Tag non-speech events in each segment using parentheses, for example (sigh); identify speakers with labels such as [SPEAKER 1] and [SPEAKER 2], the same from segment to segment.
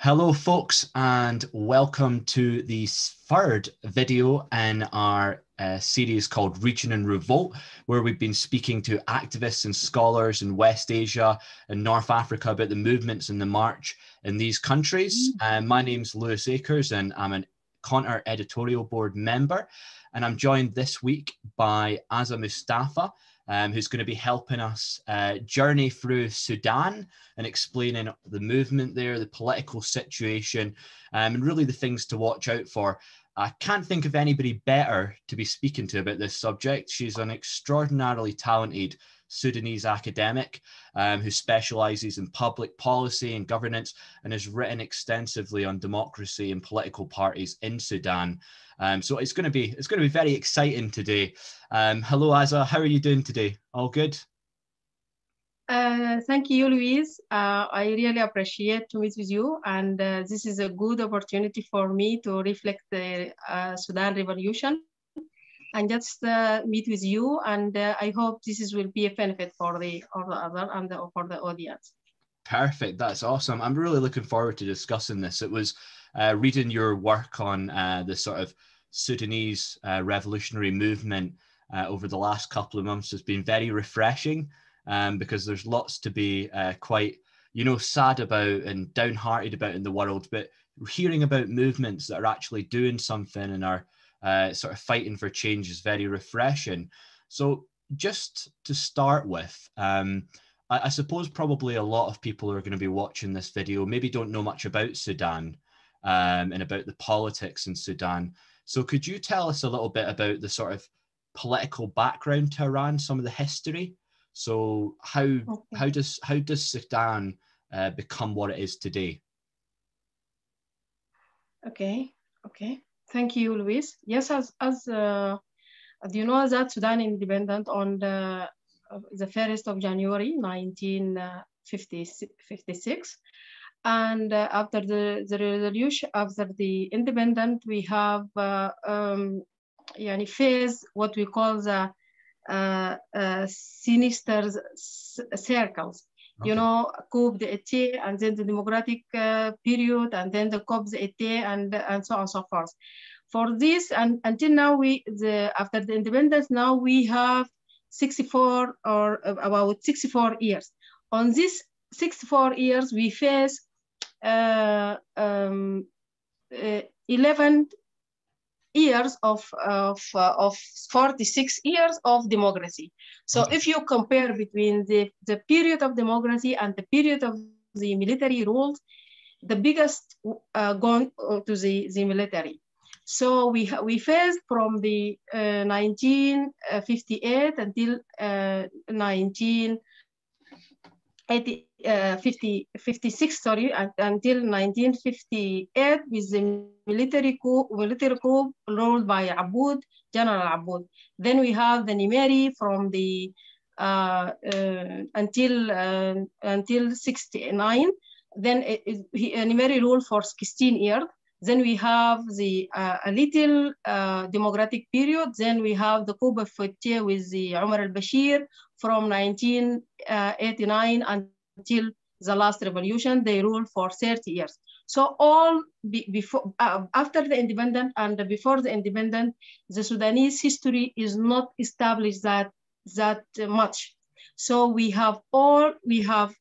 [SPEAKER 1] Hello, folks, and welcome to the third video in our uh, series called Region in Revolt, where we've been speaking to activists and scholars in West Asia and North Africa about the movements and the march in these countries. Mm. my name's Lewis Akers, and I'm an Conter editorial board member. And I'm joined this week by Azza Mustafa, um, who's going to be helping us uh, journey through Sudan and explaining the movement there, the political situation, um, and really the things to watch out for. I can't think of anybody better to be speaking to about this subject. She's an extraordinarily talented Sudanese academic um, who specializes in public policy and governance and has written extensively on democracy and political parties in Sudan. Um, so it's going to be it's going to be very exciting today. Um, hello, Azza. How are you doing today? All good?
[SPEAKER 2] Uh, thank you, Louise. Uh, I really appreciate to meet with you, and uh, this is a good opportunity for me to reflect the uh, Sudan revolution and just uh, meet with you. And uh, I hope this is, will be a benefit for the or the other and the, for the audience.
[SPEAKER 1] Perfect. That's awesome. I'm really looking forward to discussing this. It was reading your work on the sort of Sudanese uh, revolutionary movement uh, over the last couple of months has been very refreshing um, because there's lots to be uh, quite, you know, sad about and downhearted about in the world. But hearing about movements that are actually doing something and are uh, sort of fighting for change is very refreshing. So, just to start with, um, I, I suppose probably a lot of people who are going to be watching this video maybe don't know much about Sudan um, and about the politics in Sudan. So could you tell us a little bit about the sort of political background to Iran, some of the history? So how okay. how does how does Sudan uh, become what it is today?
[SPEAKER 2] Okay, okay. Thank you, Luis. Yes, as as, uh, you know, that Sudan independent on the uh, the first of January, 1956. And uh, after the, the revolution, after the independent, we have uh, um, phase what we call the uh, uh, sinister circles. Okay. You know, coup d'état, and then the democratic uh, period, and then the coup d'état, and and so on and so forth. For this, and until now, we the after the independence, now we have 64 or about 64 years. On this 64 years, we face uh, um, uh, 11 years of, of, uh, of 46 years of democracy. So okay. if you compare between the, the period of democracy and the period of the military rule, the biggest uh, gone to the, the military. So we, we faced from the uh, 1958 until uh, 1980, uh, 50, 56, sorry, until 1958 with the military coup, military coup ruled by Aboud, General Aboud. Then we have the Nimeri from the uh, uh, until uh, until 69. Then it, it, he, Nimeri ruled for 16 years. Then we have the uh, a little uh, democratic period. Then we have the coup d'etat with the Omar al-Bashir from 1989 until until the last revolution, they ruled for 30 years. So all be, before, uh, after the independent and before the independent, the Sudanese history is not established that, that much. So we have all, we have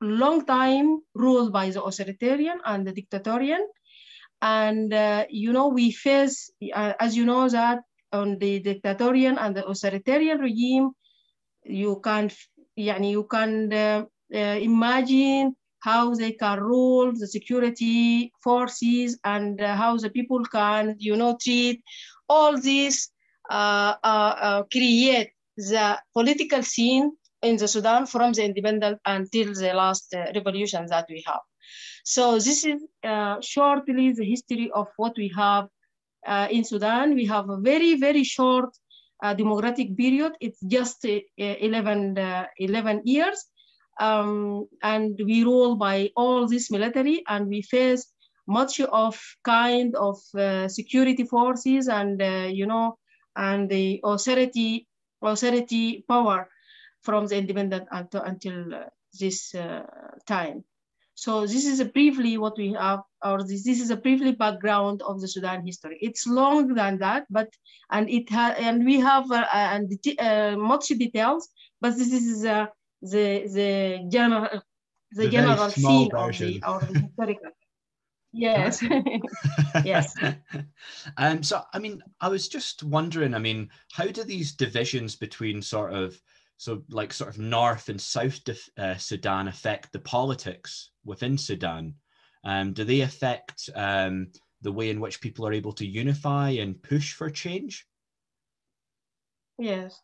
[SPEAKER 2] long time ruled by the authoritarian and the dictatorial. And, uh, you know, we face, uh, as you know, that on the dictatorial and the authoritarian regime, you can, yani you can uh, imagine how they can rule the security forces and uh, how the people can, you know, treat all these, uh, uh, uh create the political scene in the Sudan from the independent until the last uh, revolution that we have. So this is shortly the history of what we have in Sudan. We have a very, very short democratic period. It's just 11, 11 years um, and we rule by all this military and we face much of kind of uh, security forces and uh, you know and the authority authority power from the independent until, until uh, this uh, time So this is a briefly what we have, or this, this is a briefly background of the Sudan history. It's longer than that, but and it has and we have uh, and uh, much details, but this is uh, the the general the,
[SPEAKER 1] The
[SPEAKER 2] general scene of the or the historical. Yes, (laughs) yes.
[SPEAKER 1] um, so, I mean, I was just wondering, I mean, how do these divisions between sort of, so like sort of North and South uh, Sudan affect the politics within Sudan? Um, do they affect um, the way in which people are able to unify and push for change?
[SPEAKER 2] Yes.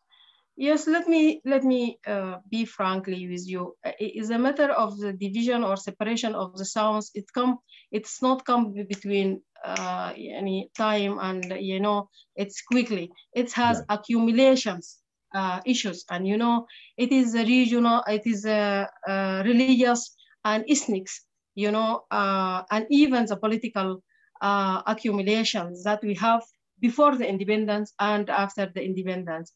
[SPEAKER 2] Yes, let me let me uh, be frankly with you. Uh, It is a matter of the division or separation of the sounds. It come, it's not come between uh, any time and you know it's quickly. It has accumulations, uh, issues, and you know it is a regional, it is a, uh religious and ethnics, you know, uh, and even the political uh, accumulations that we have before the independence and after the independence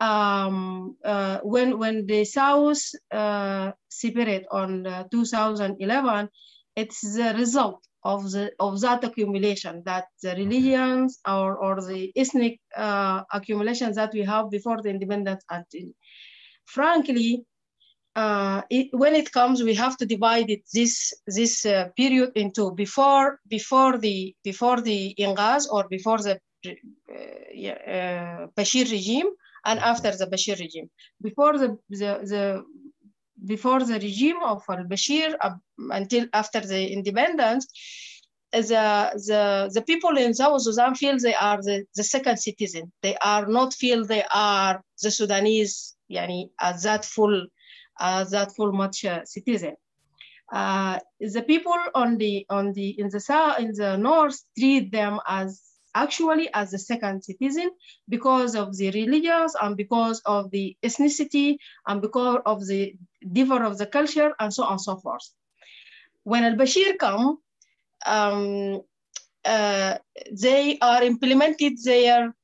[SPEAKER 2] um, uh, when when the South uh, separate on uh, 2011, it's the result of the of that accumulation that the religions or or the ethnic uh, accumulations that we have before the independence. Until, frankly, uh, it, when it comes, we have to divide it this this uh, period into before before the before the Ingaz or before the Bashir regime and after the Bashir regime. Before the, the, the before the regime of al-Bashir uh, until after the independence, the, the, the people in South Sudan feel they are the, the second citizen. They are not feel they are the Sudanese, yani, as that full, as that full much uh, citizen. Uh, the people on the on the in the south in the north treat them as actually as a second citizen because of the religious and because of the ethnicity and because of the differ of the culture and so on and so forth. When al-Bashir come, um, uh, they are implemented their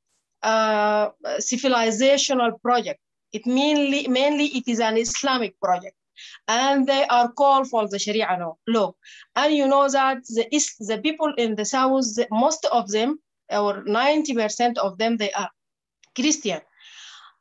[SPEAKER 2] uh, civilizational project. It mainly, mainly it is an Islamic project and they are called for the Sharia law. And you know that the, is, the people in the South, the, most of them or 90% of them, they are Christian.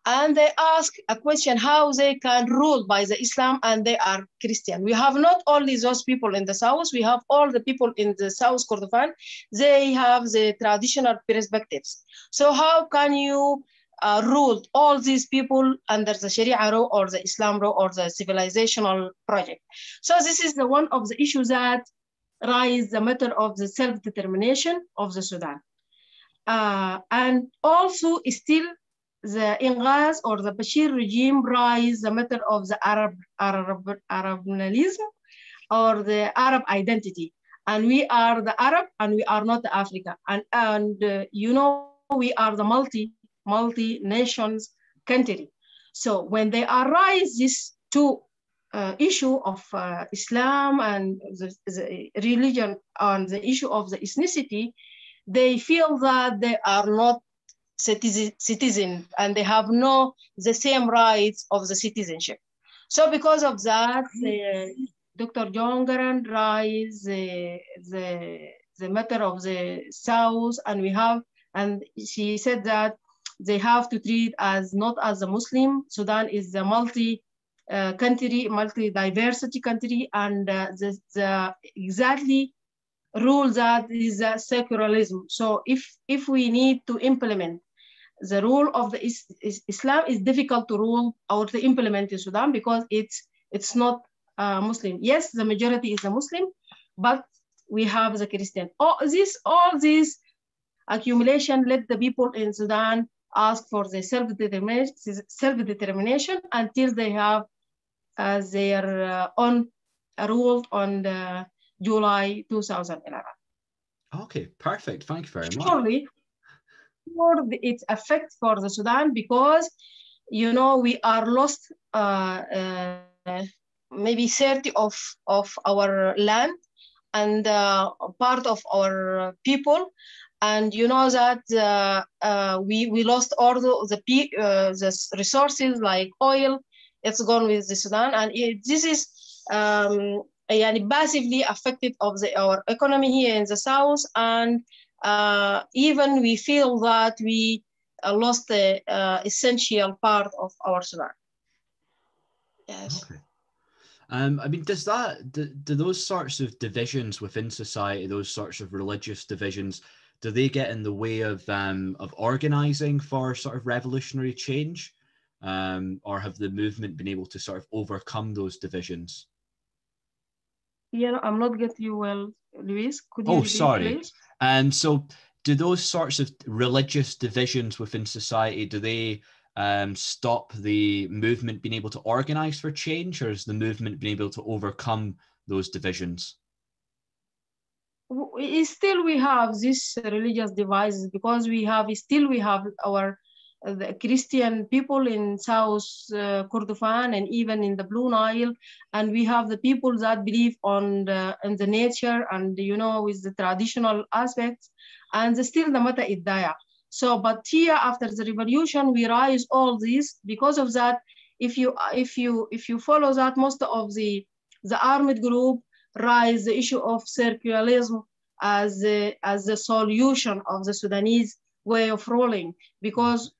[SPEAKER 2] And they ask a question how they can rule by the Islam and they are Christian. We have not only those people in the South, we have all the people in the South Kordofan. They have the traditional perspectives. So how can you uh, rule all these people under the Sharia law or the Islam law or the civilizational project? So this is the one of the issues that rise the matter of the self-determination of the Sudan. Uh, and also still the Ingaz or the Bashir regime rise the matter of the Arab, Arab, Arabnalism or the Arab identity. And we are the Arab and we are not Africa. And, and uh, you know, we are the multi, multi nations country. So when they arise this two uh, issue of uh, Islam and the, the religion on the issue of the ethnicity, they feel that they are not citizen, citizen and they have no the same rights of the citizenship. So because of that, the, Dr. John Garang raised the, the, the matter of the South and we have, and she said that they have to treat as not as a Muslim. Sudan is a multi uh, country, multi-diversity country, and uh, the, the exactly rule that is secularism. So if if we need to implement the rule of the is, is Islam is difficult to rule or to implement in Sudan because it's it's not uh, Muslim. Yes, the majority is a Muslim, but we have the Christian. All this all this accumulation let the people in Sudan ask for the self-determination self-determination until they have uh, their uh, own rule on the July 2011.
[SPEAKER 1] Okay, perfect. Thank you very much.
[SPEAKER 2] Surely, its effect for the Sudan because, you know, we are lost uh, uh, maybe 30 of, of our land and uh, part of our people. And you know that uh, uh, we, we lost all the, the, uh, the resources like oil, it's gone with the Sudan. And it, this is um, yani passively affected of the, our economy here in the south and uh, even we feel that we uh, lost the uh, essential part of our Sudan. Yes.
[SPEAKER 1] Okay. Um, I mean, does that do, do those sorts of divisions within society, those sorts of religious divisions, do they get in the way of um, of organizing for sort of revolutionary change, um, or have the movement been able to sort of overcome those divisions?
[SPEAKER 2] Yeah, I'm not getting you well, Luis.
[SPEAKER 1] Could you oh, sorry. Um, so do those sorts of religious divisions within society do they um, stop the movement being able to organize for change, or is the movement being able to overcome those divisions?
[SPEAKER 2] Still, we have these religious divisions because we have still we have our the Christian people in South uh, Kordofan and even in the Blue Nile, and we have the people that believe on the, in the nature and you know with the traditional aspects, and still the matter is there. So, but here after the revolution, we rise all these because of that. If you if you if you follow that, most of the the armed group rise the issue of secularism as a, as the solution of the Sudanese way of ruling because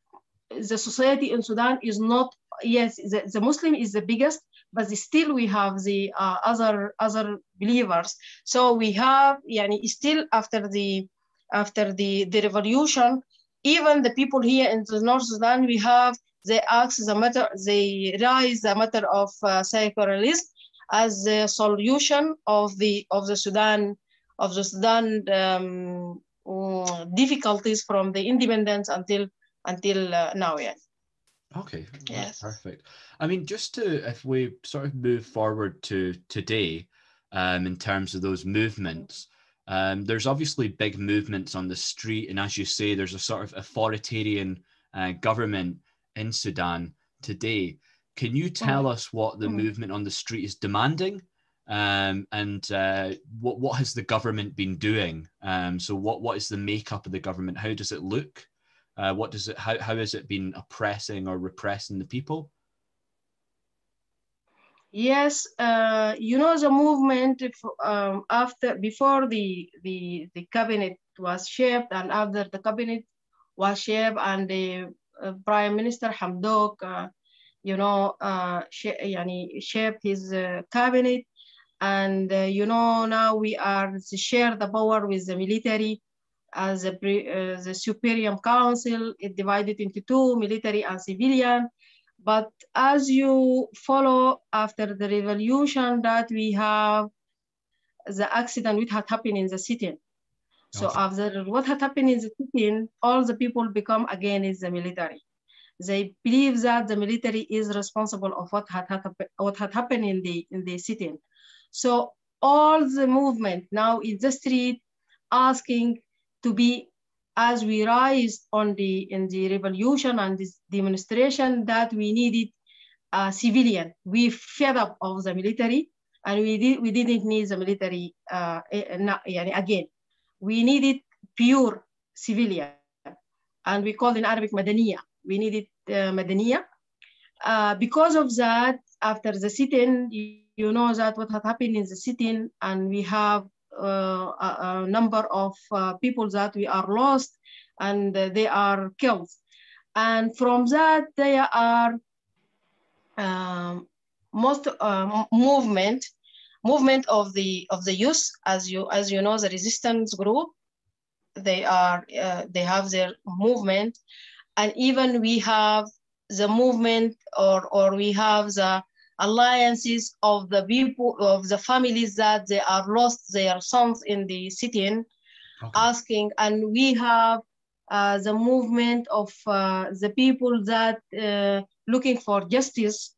[SPEAKER 2] the society in Sudan is not yes the, the Muslim is the biggest but still we have the uh, other other believers. So we have yani still after the after the the revolution even the people here in the North Sudan, we have, they ask the matter, they raise the matter of uh, secularism as the solution of the, of the Sudan, of the Sudan um, mm, difficulties from the independence until, until uh, now, yes.
[SPEAKER 1] Okay, yes. perfect. I mean, just to, if we sort of move forward to today, um, in terms of those movements, um, there's obviously big movements on the street, and as you say, there's a sort of authoritarian uh, government in Sudan today. Can you tell mm. us what the mm. movement on the street is demanding, um, and uh, what what has the government been doing? Um, so, what what is the makeup of the government? How does it look? Uh, what does it? How how has it been oppressing or repressing the people?
[SPEAKER 2] Yes, uh, you know the movement um, after before the, the the cabinet was shaped and after the cabinet was shaped and the uh, Prime Minister Hamdok, uh, you know, uh, sh shaped his uh, cabinet, and uh, you know now we are to share the power with the military as a, the Supreme Council. It divided into two, military and civilian but as you follow after the revolution that we have the accident which had happened in the city. So okay. after what had happened in the city, all the people become again is the military. They believe that the military is responsible of what had, what had happened in the, in the city. So all the movement now in the street asking to be as we rise on the in the revolution and this demonstration that we needed a civilian. We fed up of the military and we did we didn't need the military uh, eh, again. We needed pure civilian and we called in Arabic Madaniya. We needed uh. Uh, because of that, after the sit-in, you, you know that what had happened in the sit-in and we have number of uh, people that we are lost and they are killed. And from that, there are um, most uh, movement movement of the of the youth as you as you know the resistance group they are uh, they have their movement and even we have the movement or or we have the alliances of the people of the families that they are lost their sons in the city okay. asking and we have uh, the movement of uh, the people that uh, looking for justice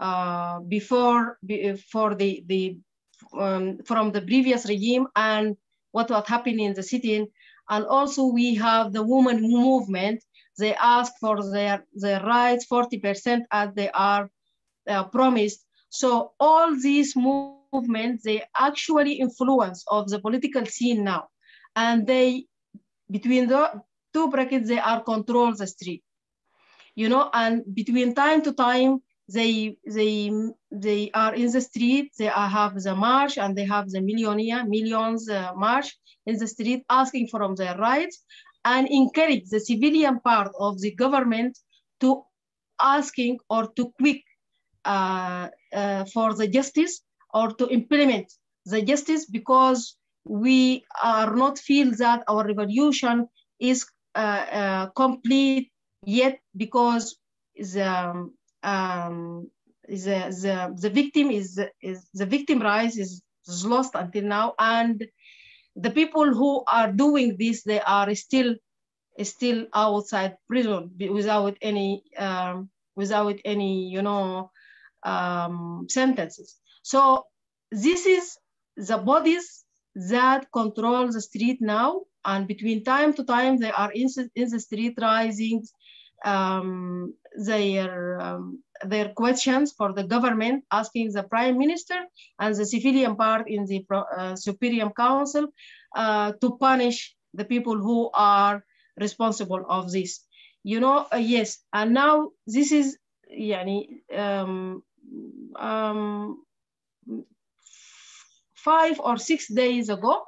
[SPEAKER 2] uh, before for the the um, from the previous regime and what was happening in the city and also we have the woman movement they ask for their their rights 40% as they are uh, promised. So all these movements, they actually influence of the political scene now. And they, between the two brackets, they are control the street. You know, and between time to time, they they they are in the street they have the march and they have the millionaire millions uh, march in the street asking for their rights and encourage the civilian part of the government to asking or to quick for the justice or to implement the justice because we are not feel that our revolution is uh, uh, complete yet because the um, the, the, the victim is, is the victim rights is, is lost until now and the people who are doing this they are still still outside prison without any um, without any you know um, sentences so this is the bodies that control the street now and between time to time they are in, in the street rising um, their um, their questions for the government, asking the prime minister and the civilian part in the uh, Supreme Council uh, to punish the people who are responsible of this. You know, uh, yes, and now this is, yani, um, um, five or six days ago,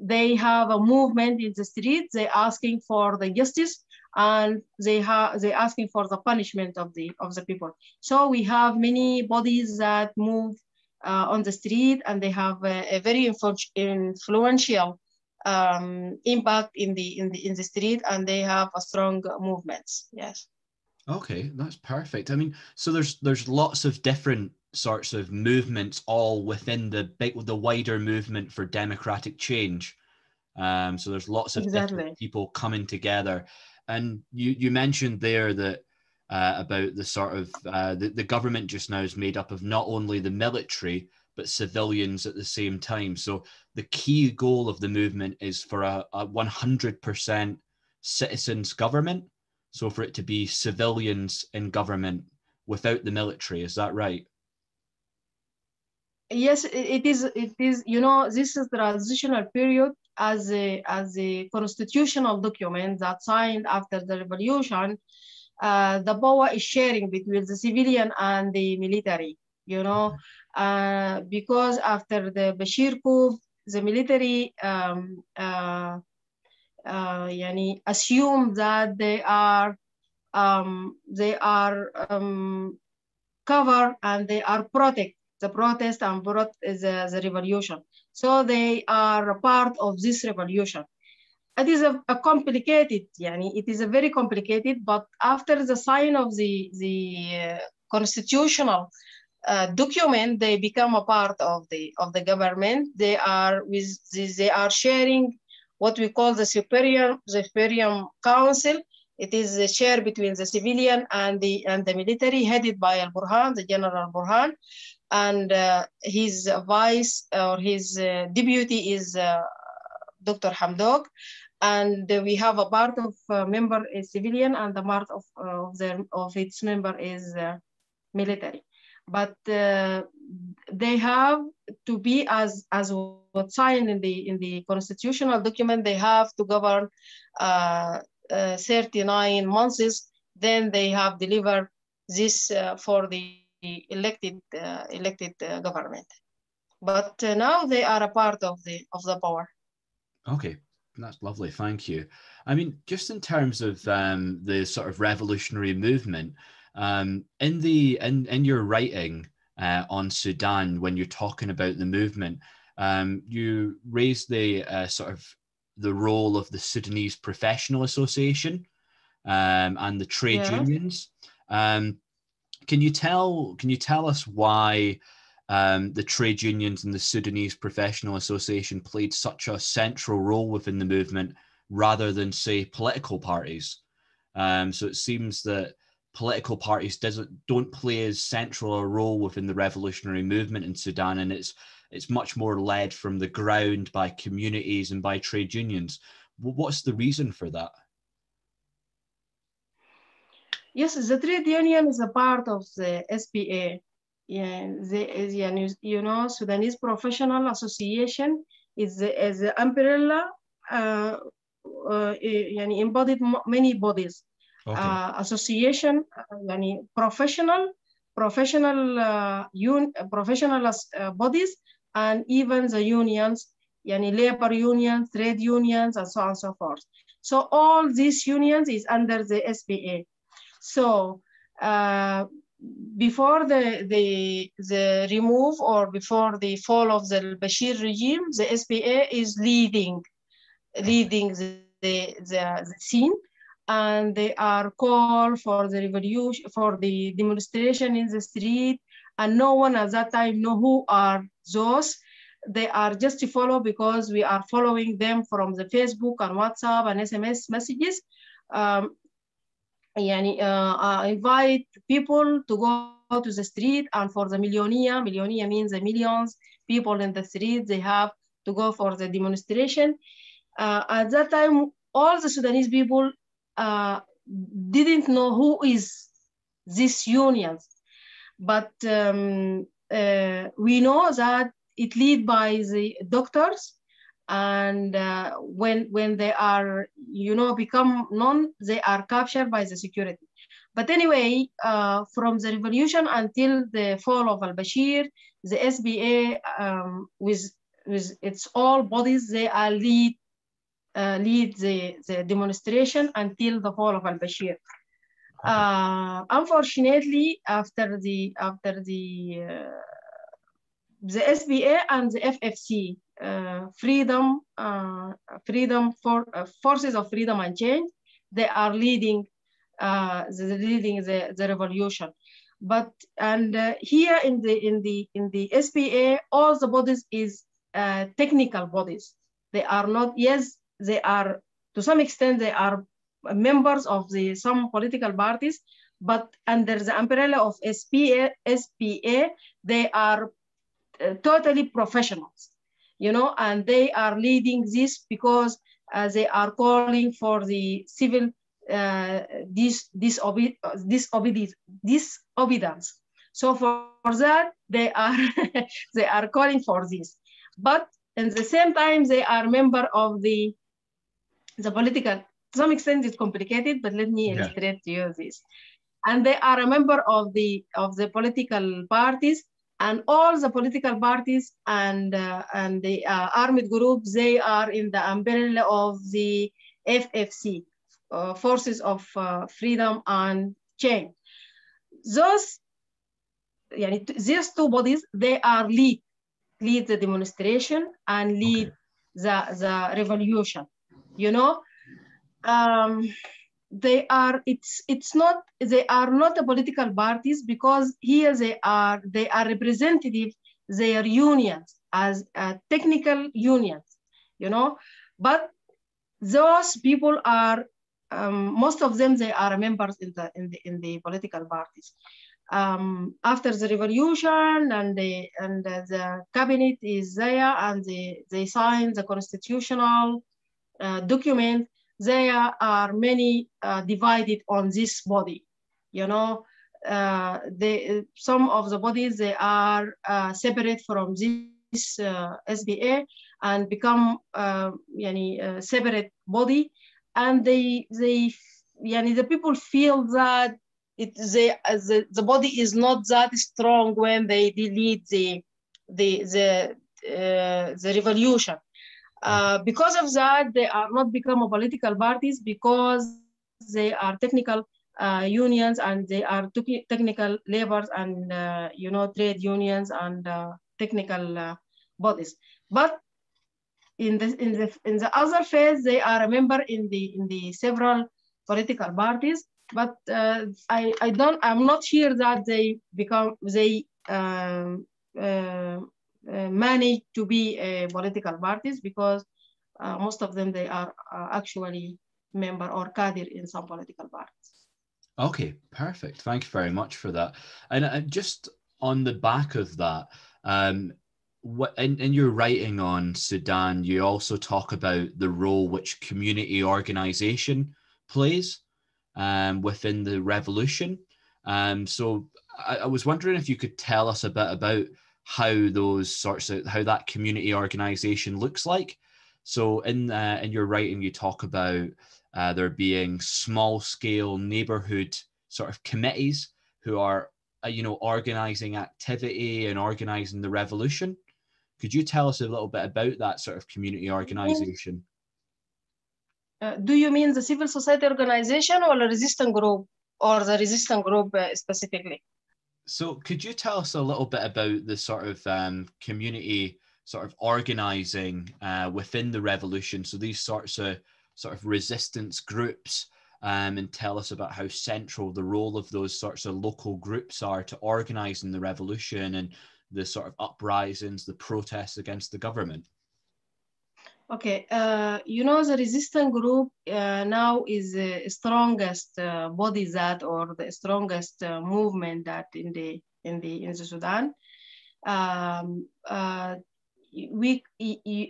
[SPEAKER 2] they have a movement in the street. They're asking for the justice and they have they asking for the punishment of the of the people. So we have many bodies that move uh, on the street and they have a, a very influ influential um, impact in the in the in the street and they have a strong movements. Yes.
[SPEAKER 1] Okay, that's perfect. I mean, so there's there's lots of different sorts of movements all within the big the wider movement for democratic change. Um, so there's lots of exactly. different people coming together. And you you mentioned there that uh, about the sort of uh, the, the government just now is made up of not only the military but civilians at the same time. So the key goal of the movement is for a, a 100% citizens government. So for it to be civilians in government without the military, is that right?
[SPEAKER 2] Yes, it is. It is. You know, this is the transitional period as a as a constitutional document that signed after the revolution. Uh, the power is sharing between the civilian and the military. You know, uh, because after the Bashir coup, the military um, uh, uh, yani assume that they are um, they are um, cover and they are protect the protest and brought the, the revolution. So they are a part of this revolution. It is a, a complicated, yani it is a very complicated, but after the sign of the, the uh, constitutional uh, document, they become a part of the of the government. They are with they are sharing what we call the superior the council. It is a share between the civilian and the and the military, headed by Al Burhan, the General Burhan, and uh, his vice or his uh, deputy is uh, Dr. Hamdok. And we have a part of uh, member is civilian and the part of, of, their, of its member is uh, military but uh, they have to be as as what's signed in the in the constitutional document they have to govern uh, uh, 39 months then they have delivered this uh, for the elected uh, elected uh, government. But now they are a part of the of the power.
[SPEAKER 1] Okay. That's lovely. Thank you. I mean just in terms of um, the sort of revolutionary movement um, in the in in your writing uh, on Sudan, when you're talking about the movement, um, you raised the uh, sort of the role of the Sudanese Professional Association um, and the trade yeah. unions. Um, can you tell Can you tell us why? Um, the trade unions and the Sudanese Professional Association played such a central role within the movement rather than, say, political parties. Um, so it seems that political parties doesn't don't play as central a role within the revolutionary movement in Sudan, and it's it's much more led from the ground by communities and by trade unions. What's the reason for that?
[SPEAKER 2] Yes, the trade union is a part of the SPA. Yeah, the you know Sudanese Professional Association is the, is the umbrella uh, uh, embodied many bodies okay. uh, association يعني professional professional uh, un, professional uh, bodies and even the unions, yani labor unions, trade unions, and so on and so forth. So all these unions is under the SPA. So uh, before the, the, the remove or before the fall of the Bashir regime, the SPA is leading, leading the, the, the, the scene and they are called for the revolution, for the demonstration in the street, and no one at that time know who are those. They are just to follow because we are following them from the Facebook and WhatsApp and SMS messages. Um, uh, uh, invite people to go to the street and for the millionia, millionia means the millions people in the street, they have to go for the demonstration. Uh, at that time, all the Sudanese people uh, didn't know who is this unions, but um, uh, we know that it lead by the doctors and uh, when when they are you know become known they are captured by the security. But anyway uh, from the revolution until the fall of al-bashir the sba um, with with its all bodies they are lead uh, lead the, the demonstration until the fall of al-bashir uh, unfortunately after the after the uh, the SBA and the FFC, uh, Freedom, uh, Freedom for uh, Forces of Freedom and Change, they are leading, uh, the, leading the, the revolution. But and uh, here in the in the in the SPA, all the bodies is uh, technical bodies. They are not. Yes, they are to some extent they are members of the some political parties, but under the umbrella of SPA, SPA, they are uh, totally professionals, you know, and they are leading this because uh, they are calling for the civil uh, dis, disobe disobedience, disobedience. So for, for that, they are (laughs) they are calling for this. But at the same time, they are member of the the political. To some extent, it's complicated, but let me illustrate yeah. to you this. And they are a member of the of the political parties and all the political parties and uh, and the uh, armed groups they are in the umbrella of the FFC, uh, Forces of uh, Freedom and Change. Those, yani, these two bodies they are lead lead the demonstration and lead okay. the the revolution. You know. Um, they are it's it's not they are not a political parties because here they are they are representative their unions as uh, technical unions you know but those people are um, most of them they are members in the in the in the political parties um, after the revolution and the and the cabinet is there and they they sign the constitutional uh, document there are many uh, divided on this body. You know, uh, they, some of the bodies, they are separate from this SBA and become yani, separate body. And they, they, yani, the people feel that it, they, the, the body is not that strong when they delete the, the, the, uh, the revolution. Uh, because of that, they are not become a political parties because they are technical uh, unions and they are technical labors and uh, you know trade unions and uh, technical uh, bodies. But in the in the in the other phase, they are a member in the in the several political parties. But I I don't I'm not sure that they become they um, uh, manage to be uh, political parties because uh, most of them they are actually member or cadre in some political parties.
[SPEAKER 1] Okay, perfect. Thank you very much for that. And uh, just on the back of that, um, what in, in your writing on Sudan, you also talk about the role which community organization plays um, within the revolution. Um, so I, I was wondering if you could tell us a bit about how those sorts of how that community organization looks like. So in uh, in your writing, you talk about uh, there being small scale neighborhood sort of committees who are uh, you know, organizing activity and organizing the revolution. Could you tell us a little bit about that sort of community organization?
[SPEAKER 2] Uh, do you mean the civil society organization or a resistance group or the resistance group uh, specifically?
[SPEAKER 1] So could you tell us a little bit about the sort of um, community sort of organizing uh, within the revolution? So these sorts of sort of resistance groups um, and tell us about how central the role of those sorts of local groups are to organizing the revolution and the sort of uprisings, the protests against the government.
[SPEAKER 2] Okay, uh, you know the resistance group uh, now is the strongest uh, body that or the strongest uh, movement that in the in the in the Sudan. Um, uh, we,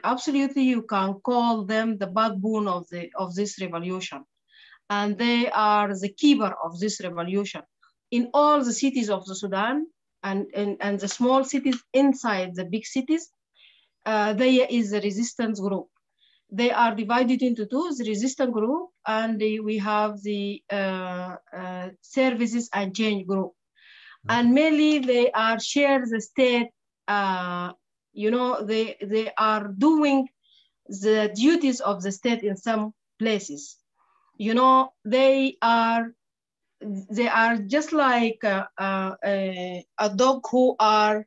[SPEAKER 2] absolutely you can call them the backbone of the of this revolution, and they are the keeper of this revolution in all the cities of the Sudan and and, and the small cities inside the big cities uh, there is a resistance group. They are divided into two, the resistance group, and the, we have the uh, uh, services and change group. Okay. And mainly they are share the state, uh, you know, they, they are doing the duties of the state in some places. You know, they are they are just like a, a, a dog who are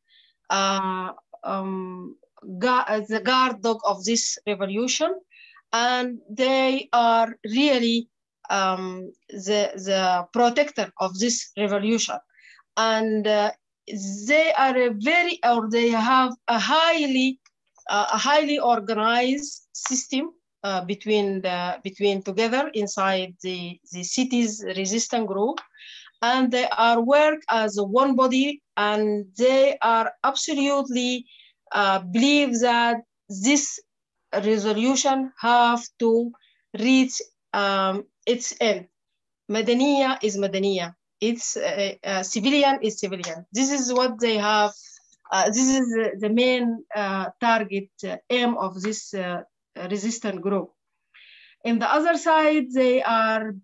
[SPEAKER 2] uh, um, the guard dog of this revolution, and they are really um, the, the protector of this revolution. And uh, they are a very, or they have a highly, uh, a highly organized system uh, between the, between together inside the, the city's resistance group. And they are work as one body and they are absolutely uh, believe that this resolution have to reach um, its end. Madaniya is Madaniya. It's uh, uh, civilian is civilian. This is what they have. Uh, this is the, the main uh, target uh, aim of this resistant group. In the other side, they are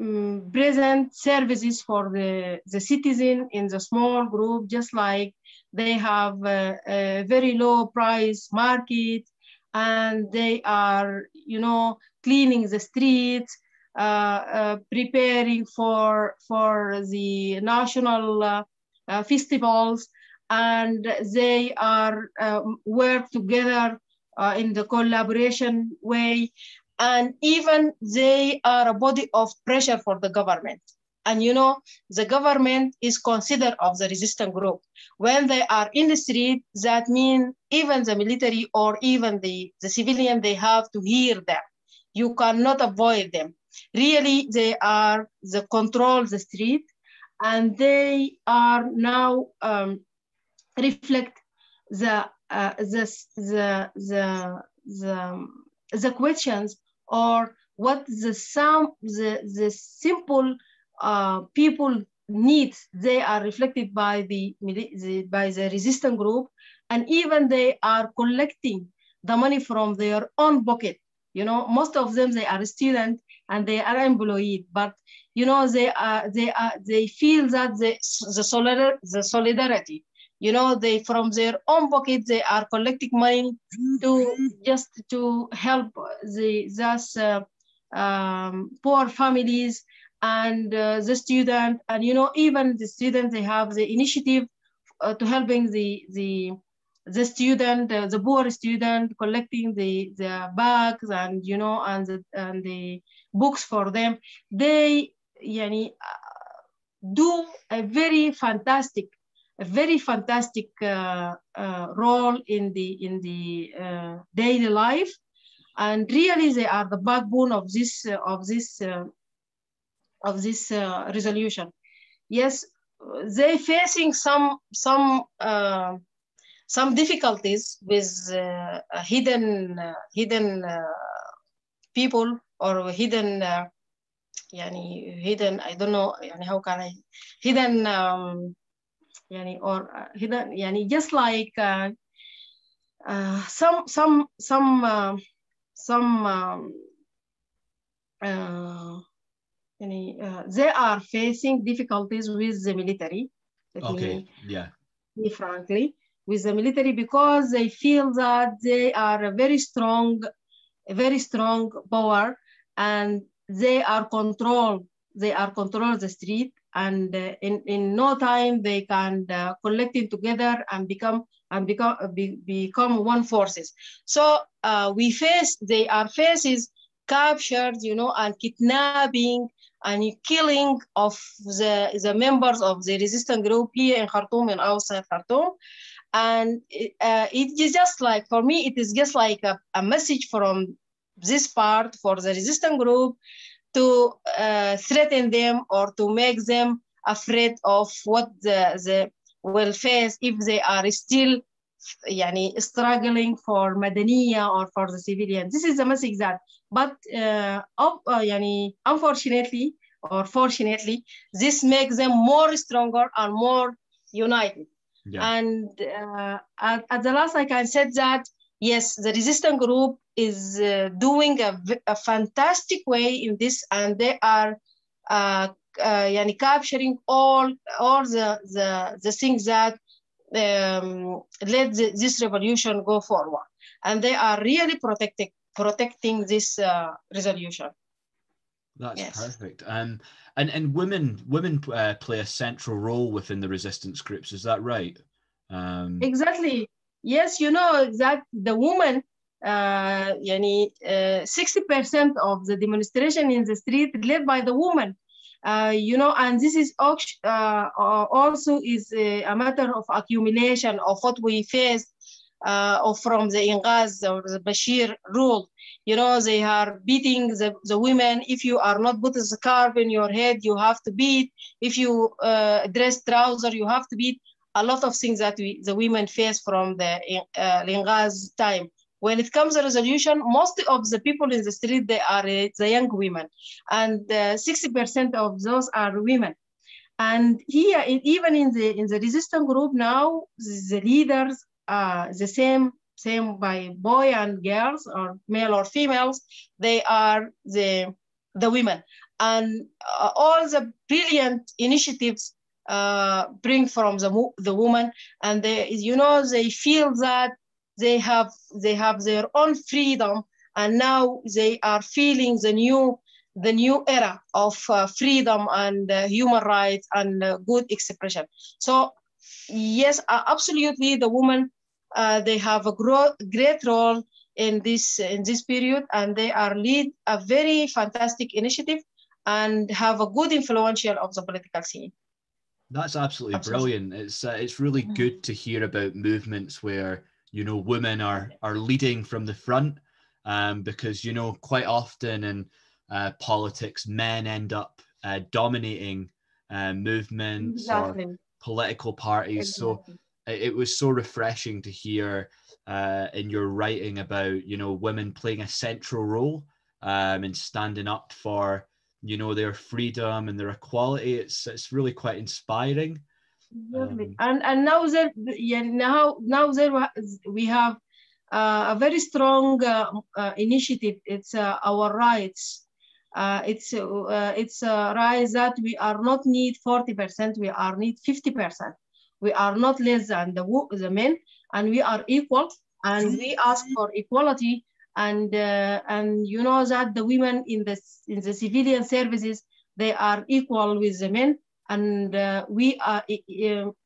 [SPEAKER 2] um, present services for the, the citizen in the small group, just like they have a, very low price market and they are, you know, cleaning the streets, uh, uh, preparing for, for the national uh festivals, and they are um, work together uh, in the collaboration way. And even they are a body of pressure for the government. And you know, the government is considered of the resistant group. When they are in the street, that means even the military or even the, the civilian, they have to hear them. You cannot avoid them. Really, they are the control the street and they are now um, reflect the, uh, the, the, the, the, the questions or what the some the, the simple uh, people needs they are reflected by the, the by the resistant group and even they are collecting the money from their own pocket. You know most of them they are students and they are employed but you know they are they are they feel that the the, solidar, the solidarity you know they from their own pocket they are collecting money to just to help the those uh, um, poor families and uh, the student and you know even the students they have the initiative uh, to helping the the the student uh, the poor student collecting the the bags and you know and the, and the books for them. They yani, uh, do a very fantastic a very fantastic uh, uh, role in the in the daily life. And really they are the backbone of this of this of this uh, resolution. Yes, they facing some some uh, some difficulties with uh, hidden uh, hidden uh, people or hidden uh, yani hidden I don't know yani how can I hidden um, yani or hidden yani just like some some some some um, uh, uh, they are facing difficulties with the military
[SPEAKER 1] okay, me, yeah.
[SPEAKER 2] Me frankly, with the military because they feel that they are a very strong, a very strong power, and they are control. They are control the street, and uh, in in no time they can uh, collect it together and become and become be, become one forces. So uh, we face they are faces captured, you know, and kidnapping and killing of the, the members of the resistance group here in Khartoum and outside Khartoum. And uh, it is just like, for me, it is just like a, a message from this part for the resistance group to uh, threaten them or to make them afraid of what the, the will face if they are still يعني struggling for madaniya or for the civilian. This is the message that, but uh, uh, يعني unfortunately or fortunately, this makes them more stronger and more united. Yeah. And uh, at, at, the last, I can say that yes, the resistance group is uh, doing a, a, fantastic way in this, and they are uh, uh, capturing all all the, the, the things that um, let the, this revolution go forward. And they are really protecting, protecting this uh, resolution.
[SPEAKER 1] That's yes. perfect. Um, and and women women uh, play a central role within the resistance groups. Is that right?
[SPEAKER 2] Um, exactly. Yes, you know that the woman, uh, yani, uh, 60% of the demonstration in the street led by the woman. Uh, you know, and this is uh, also is a, matter of accumulation of what we face uh, from the Inghaz or the Bashir rule. You know, they are beating the, the women. If you are not put a scarf in your head, you have to beat. If you uh, dress trouser, you have to beat. A lot of things that we, the women face from the uh, Inghaz time when it comes to resolution, most of the people in the street, they are uh, the young women. And 60% uh, of those are women. And here, even in the, in the resistance group now, the leaders are the same, same by boy and girls or male or females, they are the, the women. And uh, all the brilliant initiatives uh, bring from the, the woman and they, you know, they feel that they have they have their own freedom and now they are feeling the new the new era of uh, freedom and uh, human rights and uh, good expression so yes absolutely the women uh, they have a gro- great role in this in this period and they are lead a very fantastic initiative and have a good influential of the political scene
[SPEAKER 1] that's absolutely, absolutely. brilliant it's uh, it's really mm-hmm. good to hear about movements where you know women are are leading from the front um, because you know quite often in uh, politics men end up uh, dominating uh, movements exactly. or political parties exactly. so it, it, was so refreshing to hear uh, in your writing about you know women playing a central role um, and standing up for you know their freedom and their equality it's it's really quite inspiring
[SPEAKER 2] um, and and now there yeah, now now there we have uh, a very strong uh, uh, initiative. It's uh, our rights. Uh, it's uh, it's a right that we are not need 40%, we are need 50%. We are not less than the, the men and we are equal and we ask for equality and and you know that the women in the in the civilian services they are equal with the men and uh, we are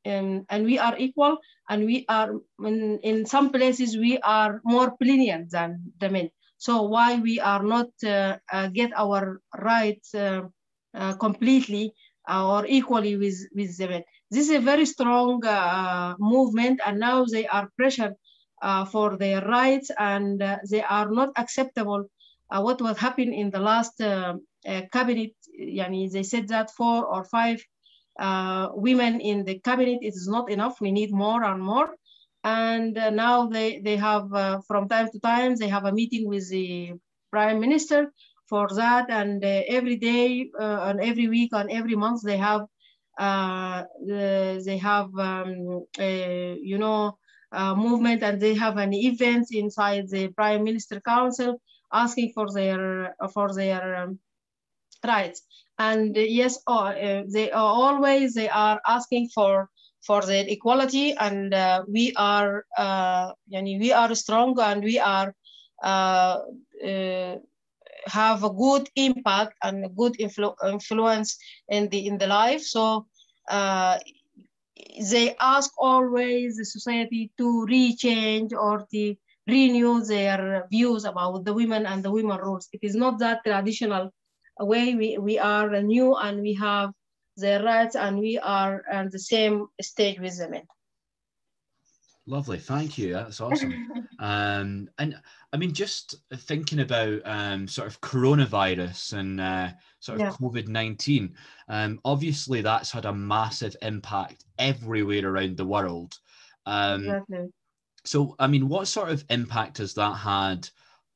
[SPEAKER 2] um, and we are equal and we are in, in some places we are more brilliant than the men. So why we are not uh, uh, get our rights uh, uh, completely uh, or equally with with the men? This is a very strong movement and now they are pressured for their rights and they are not acceptable. What was happening in the last cabinet yani they said that four or five uh, women in the cabinet is not enough. We need more and more. And uh, now they, they have, uh, from time to time, they have a meeting with the prime minister for that. And uh, every day uh, and every week and every month, they have, uh, the, they have, um, a, you know, movement and they have an event inside the prime minister council asking for their, for their um, rights and yes oh, uh, they are always they are asking for for the equality and uh, we are uh, yani we are strong and we are have a good impact and a good influ- influence in the in the life. So uh, they ask always the society to rechange or to renew their views about the women and the women roles it is not that traditional way we, we are new and we have their rights and we are on the same stage with the men.
[SPEAKER 1] Lovely, thank you. That's awesome. (laughs) um, and I mean, just thinking about um, sort of coronavirus and uh, sort of yeah. COVID 19, um, obviously that's had a massive impact everywhere around the world. Um, exactly. So, I mean, what sort of impact has that had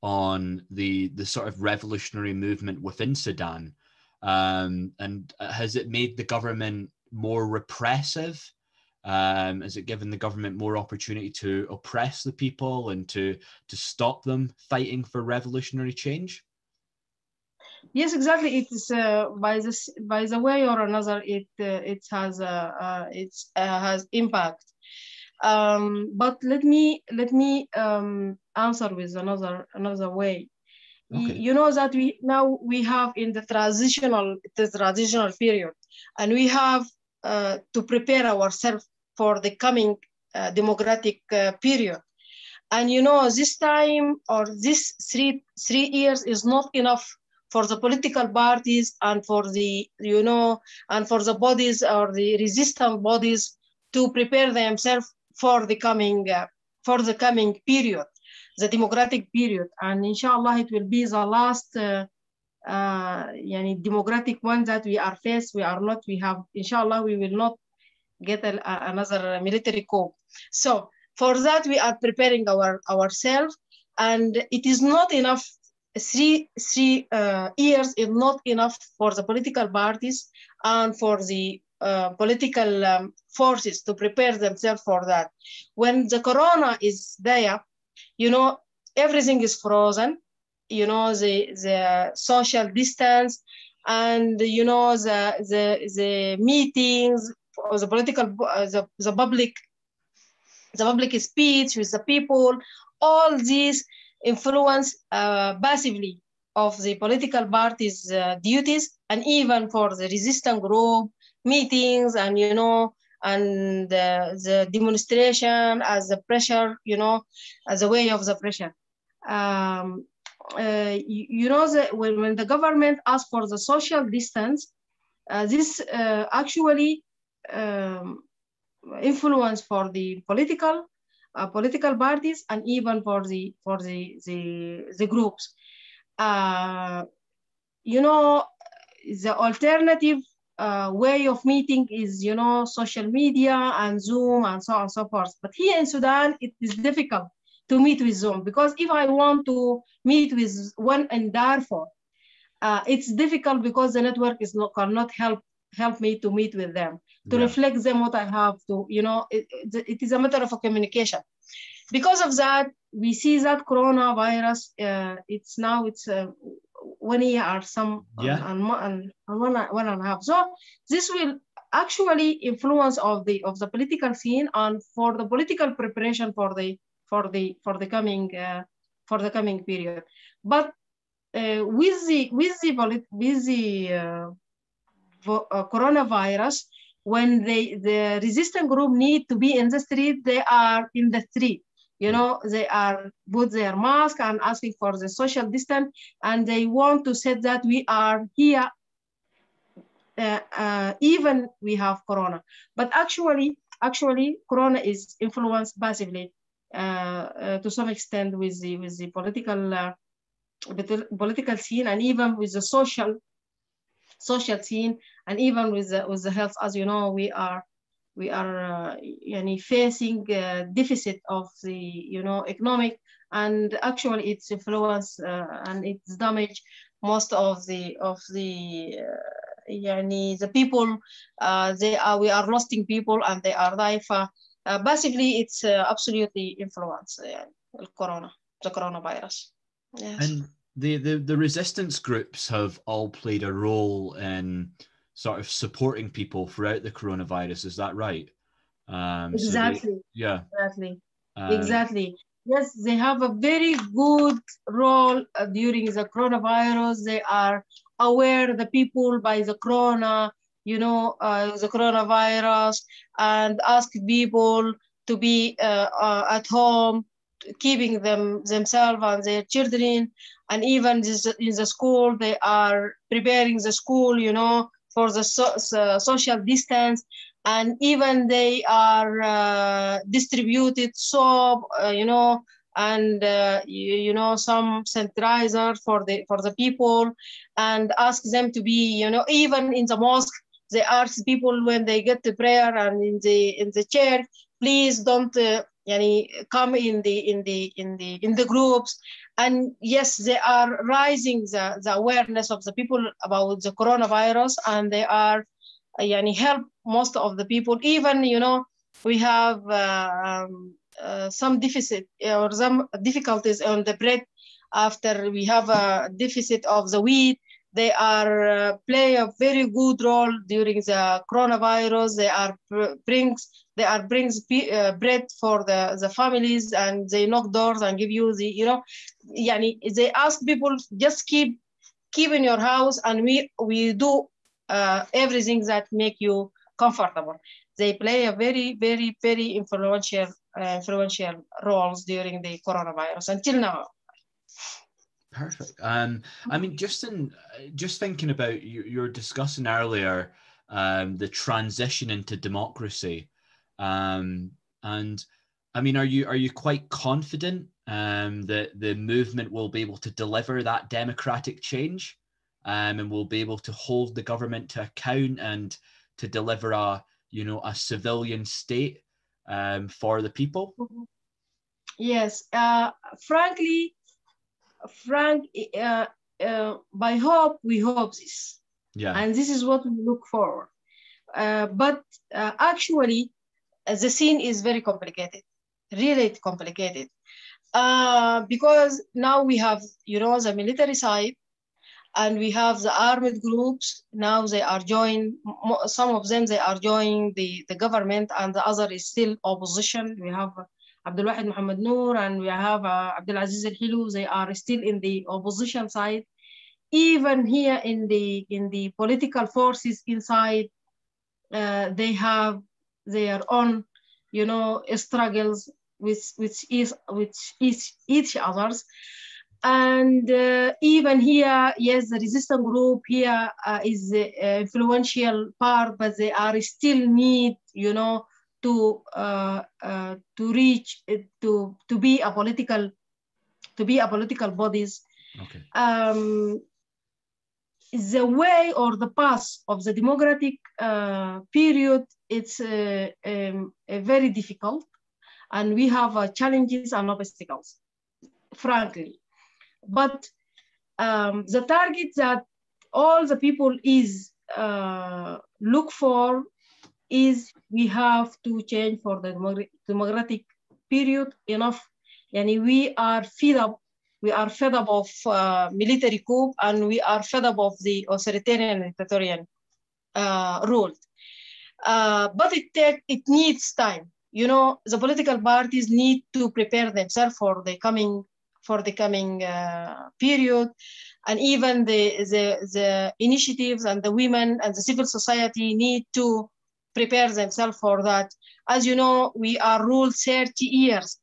[SPEAKER 1] on the, the sort of revolutionary movement within Sudan? Um, and uh, has it made the government more repressive? Um, has it given the government more opportunity to oppress the people and to to stop them fighting for revolutionary change?
[SPEAKER 2] Yes, exactly. It is uh, by this by the way or another. It uh, it has uh, uh uh, has impact. Um, but let me let me um, answer with another another way. Okay. You know that we now we have in the transitional the transitional period, and we have uh, to prepare ourselves for the coming uh, democratic uh, period. And you know this time or this three three years is not enough for the political parties and for the you know and for the bodies or the resistant bodies to prepare themselves for the coming uh, for the coming period the democratic period. And inshallah it will be the last uh, uh, yani democratic one that we are faced we are not we have inshallah we will not get a, a, another military coup so for that we are preparing our ourselves. And it is not enough three three uh, years is not enough for the political parties and for the uh, political um, forces to prepare themselves for that. When the corona is there you know, everything is frozen, you know, the, the social distance and, you know, the, the, the meetings, the political, the, the public, the public speech with the people, all these influence uh, passively of the political parties' uh, duties and even for the resistance group meetings and you know and the, the demonstration as the pressure, you know, as a way of the pressure. Um, uh, you, you, know that when, when the government asks for the social distance, uh, this uh, actually um, influence for the political uh, political parties and even for the for the the, the groups. Uh, you know, the alternative uh, way of meeting is, you know, social media and Zoom and so on and so forth. But here in Sudan, it is difficult to meet with Zoom because if I want to meet with one in Darfur, uh, it's difficult because the network is not cannot help help me to meet with them to yeah. reflect them what I have to, you know, it, it is a matter of a communication. Because of that, we see that coronavirus, uh, it's now, it's uh, one year or some yeah. and, and, and one, one and a half. So this will actually influence of the of the political scene and for the political preparation for the for the for the coming uh, for the coming period. But uh, with the with the with the uh, uh, coronavirus, when they the resistant group need to be in the street, they are in the street you know they are put their mask and asking for the social distance and they want to say that we are here uh, uh, even we have corona. But actually actually corona is influenced passively uh, uh to some extent with the with the political uh, political scene and even with the social social scene and even with the with the health. As you know we are we are uh, facing a deficit of the you know economic and actually it's influence uh, and it's damage most of the of the uh, yani the people uh, they are we are losing people and they are dying uh, basically it's uh, absolutely influence uh, corona the coronavirus
[SPEAKER 1] yes. and the, the the resistance groups have all played a role in sort of supporting people throughout the coronavirus. Is that right? Um,
[SPEAKER 2] exactly.
[SPEAKER 1] So they, yeah.
[SPEAKER 2] Exactly. Um, exactly. Yes, they have a very good role uh, during the coronavirus. They are aware the people by the corona, you know, uh, the coronavirus, and ask people to be uh, uh at home, keeping them themselves and their children, and even in the school, they are preparing the school, you know, for the so, so social distance and even they are uh, distributed soap, uh, you know, and uh, you, you, know some sanitizer for the for the people, and ask them to be, you know, even in the mosque, they ask people when they get to prayer and in the in the church, please don't. Uh, come in the in the in the in the groups and yes they are rising the, the awareness of the people about the coronavirus and they are yani help most of the people. Even you know we have uh, um, uh, some deficit or some difficulties on the bread after we have a deficit of the wheat they are uh, play a very good role during the coronavirus they are brings they are brings uh, bread for the, the families and they knock doors and give you the you know yani, they ask people just keep keep in your house and we we do uh, everything that make you comfortable. They play a very, very, very influential, uh, influential roles during the coronavirus until now.
[SPEAKER 1] Perfect. Um, I mean, just in just thinking about you, you were discussing earlier um, the transition into democracy, um, and I mean, are you are you quite confident um, that the movement will be able to deliver that democratic change? um, and will be able to hold the government to account and to deliver a you know a civilian state um, for the people mm-hmm.
[SPEAKER 2] yes uh, frankly frank uh, uh, by hope we hope this. Yeah. And this is what we look forward. Uh, but uh, actually uh, the scene is very complicated really complicated. Because now we have you know the military side and we have the armed groups. Now they are joining some of them they are joining the, the government and the other is still opposition. We have Abdul Wahid Muhammad Noor and we have uh, Abdul Aziz Al Hilu they are still in the opposition side. Even here in the in the political forces inside uh, they have their own you know struggles with with each with each each others. And uh, even here, yes, the resistance group here uh, is the uh, influential part, but they are still need, you know, to uh, uh, to reach uh, to to be a political to be a political bodies. Okay. Um, the way or the path of the democratic period, it's um, very difficult, and we have challenges and obstacles, frankly but um, the target that all the people is uh, look for is we have to change for the democratic period enough. Yani we are fed up, we are fed up of uh, military coup and we are fed up of the authoritarian dictatorial uh, rule. Uh, but it take, it needs time. You know, the political parties need to prepare themselves for the coming for the coming uh, period. And even the, the, the initiatives and the women and the civil society need to prepare themselves for that. As you know, we are ruled 30 years,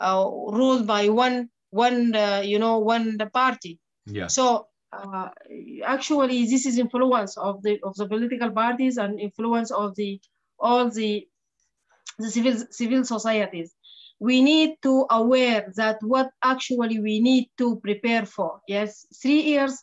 [SPEAKER 2] uh, ruled by one, one uh, you know, one the party. Yeah. So uh, actually, this is influence of the of the political parties and influence of the all the the civil civil societies we need to aware that what actually we need to prepare for. Yes, three years,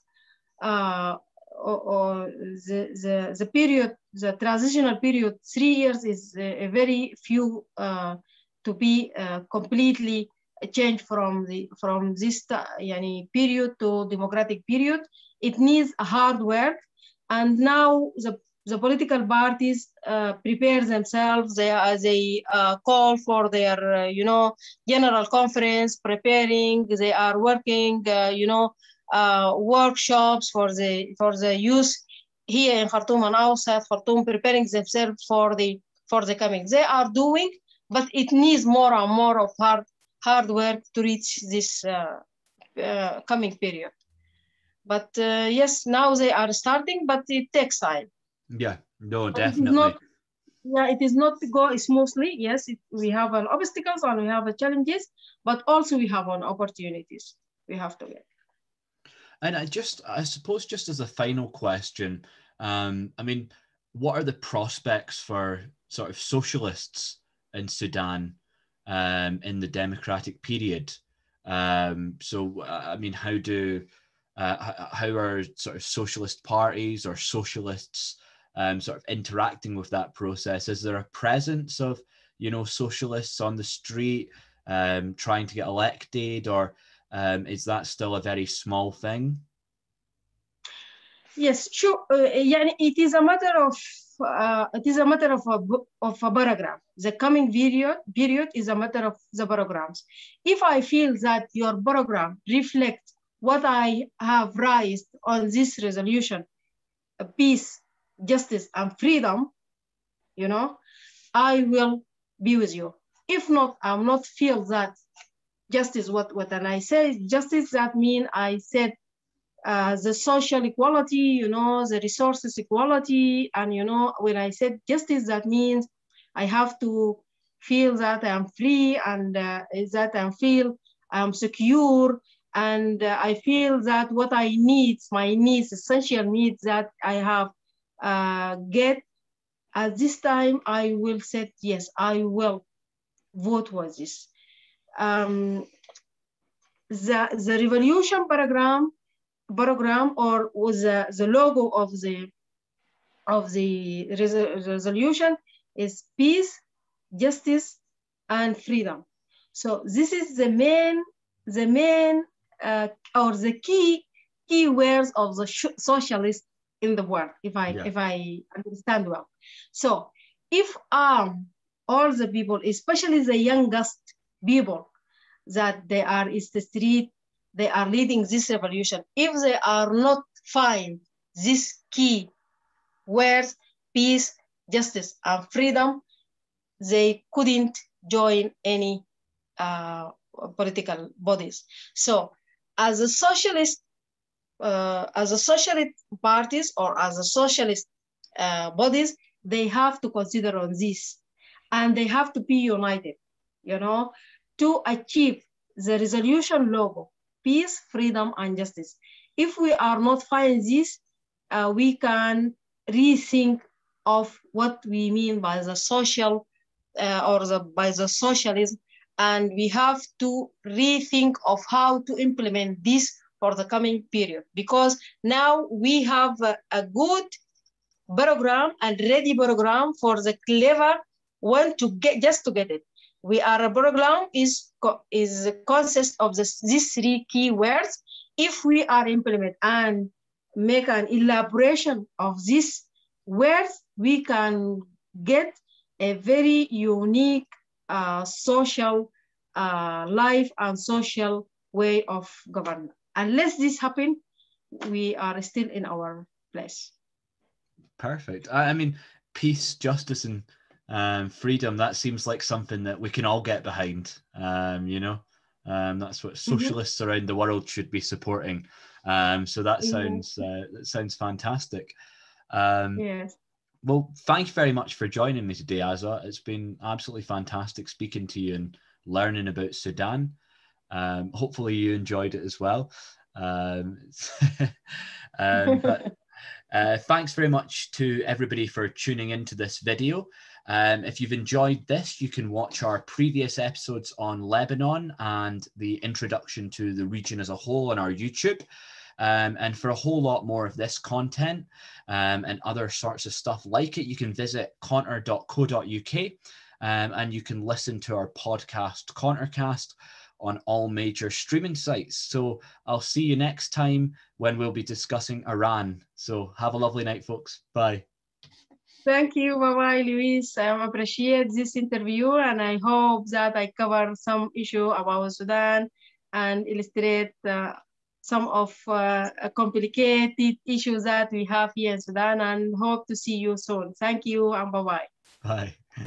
[SPEAKER 2] uh, or, or the, the, the period, the transitional period, three years is a, very few uh, to be uh, completely changed from the from this yani, period to democratic period. It needs hard work, and now the the political parties uh, prepare themselves. They, uh, they uh, call for their, uh, you know, general conference, preparing. They are working, uh, you know, uh, workshops for the for the youth here in Khartoum and outside Khartoum, preparing themselves for the for the coming. They are doing, but it needs more and more of hard, hard work to reach this uh, uh, coming period. But uh, yes, now they are starting, but it takes time.
[SPEAKER 1] Yeah, no, definitely Not,
[SPEAKER 2] yeah, it is not go smoothly. Yes, it, we have an obstacles and we have a challenges, but also we have an opportunities we have to get.
[SPEAKER 1] And I just, I suppose, just as a final question, um, I mean, what are the prospects for sort of socialists in Sudan um, in the democratic period? Um, so, uh, I mean, how do, uh, how are sort of socialist parties or socialists um, sort of interacting with that process? Is there a presence of, you know, socialists on the street um, trying to get elected, or um, is that still a very small thing?
[SPEAKER 2] Yes, sure. Uh, it is a matter of uh, it is a matter of a of a paragraph. The coming period period is a matter of the paragraphs. If I feel that your paragraph reflects what I have raised on this resolution, peace, justice and freedom, you know, I will be with you. If not, I'm not feel that justice, what, what and I say justice, that mean I said uh, the social equality, you know, the resources equality. And, you know, when I said justice, that means I have to feel that I'm free and uh, that I feel I'm secure and uh, I feel that what I need, my needs, essential needs that I have uh, get at this time, I will say, yes, I will vote for this. Um, the, the revolution program, program or was the, the logo of the of the res resolution is peace, justice, and freedom. So this is the main, the main uh, or the key keywords of the socialist in the world, if I yeah. if I understand well. So if um all the people, especially the youngest people, that they are is the street, they are leading this revolution. If they are not find this key words, peace, justice, and freedom, they couldn't join any uh, political bodies. So as a socialist uh, as a socialist parties or as a socialist uh, bodies, they have to consider on this and they have to be united, you know, to achieve the resolution logo, peace, freedom, and justice. If we are not finding this, uh, we can rethink of what we mean by the social uh, or the, by the socialism. And we have to rethink of how to implement this for the coming period because now we have a, a good program and ready program for the clever one to get just to get it. We are a program is is consists of these three key words. If we are implement and make an elaboration of these words, we can get a very unique uh, social uh, life and social way of government unless this happen, we are still in our place.
[SPEAKER 1] Perfect. I, mean, peace, justice, and um, freedom. That seems like something that we can all get behind. Um, you know, um, that's what mm-hmm. socialists mm-hmm. around the world should be supporting. Um, so that sounds uh, that sounds fantastic. Um,
[SPEAKER 2] yes.
[SPEAKER 1] Well, thank you very much for joining me today, Azza. It's been absolutely fantastic speaking to you and learning about Sudan. Um, hopefully, you enjoyed it as well. Um, (laughs) um, but (laughs) uh, thanks very much to everybody for tuning into this video. Um, if you've enjoyed this, you can watch our previous episodes on Lebanon and the introduction to the region as a whole on our YouTube. Um, and for a whole lot more of this content um, and other sorts of stuff like it, you can visit conter.co.uk um, and you can listen to our podcast, Contercast, on all major streaming sites. So I'll see you next time when we'll be discussing Iran. So have a lovely night, folks. Bye.
[SPEAKER 2] Thank you. Bye bye, Lewis. I appreciate this interview and I hope that I cover some issue about Sudan and illustrate uh, some of uh, complicated issues that we have here in Sudan and hope to see you soon. Thank you and bye-bye.
[SPEAKER 1] Bye.